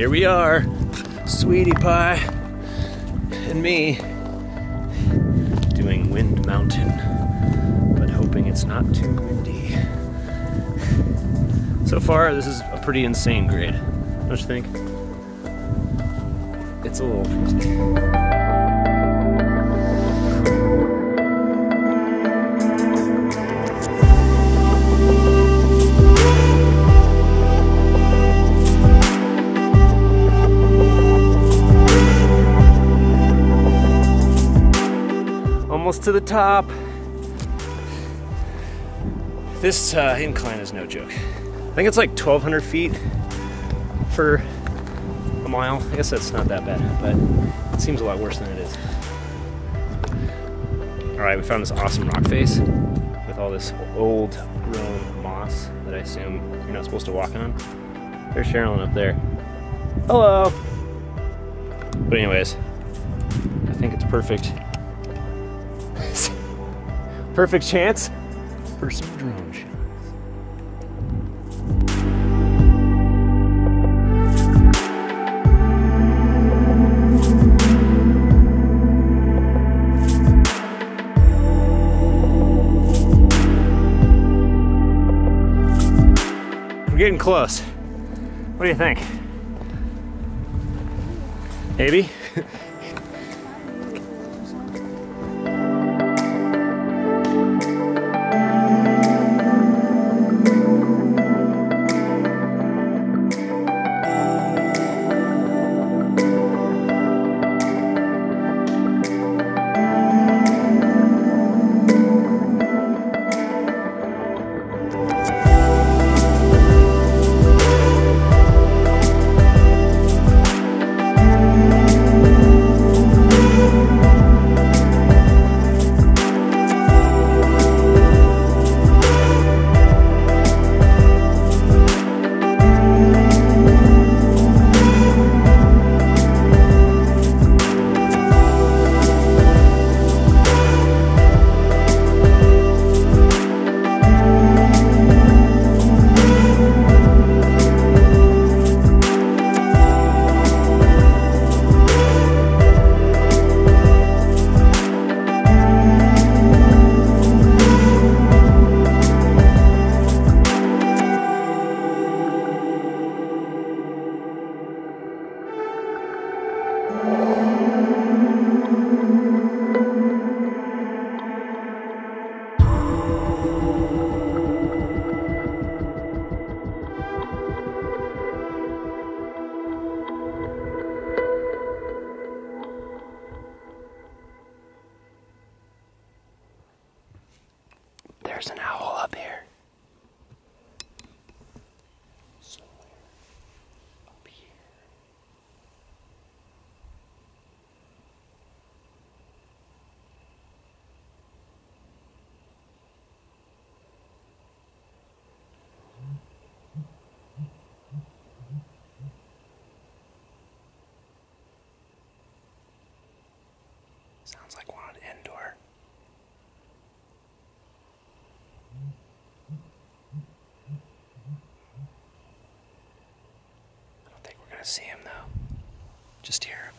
here we are, Sweetie Pie and me doing Wind Mountain, but hoping it's not too windy. So far, this is a pretty insane grade, don't you think? It's a little Almost to the top. This uh, incline is no joke. I think it's like 1,200 feet for a mile. I guess that's not that bad, but it seems a lot worse than it is. All right, we found this awesome rock face with all this old grown moss that I assume you're not supposed to walk on. There's Sherilyn up there. Hello. But anyways, I think it's perfect. Perfect chance for some drone shots. We're getting close. What do you think? Maybe? There's an owl up here. Somewhere up here. Sounds like one on indoor. I don't think we're gonna see him though. Just hear him.